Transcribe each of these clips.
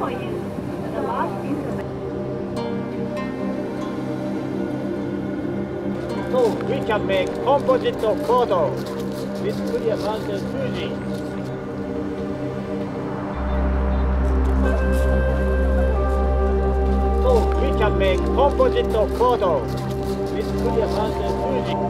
for you the last. So we can make composite photo. with clear mountain Fuji. So we can make composite photo. with clear mountain Fuji.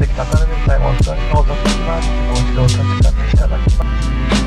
で重た。るもお二人のお得意は自分を一度確かめいただきます。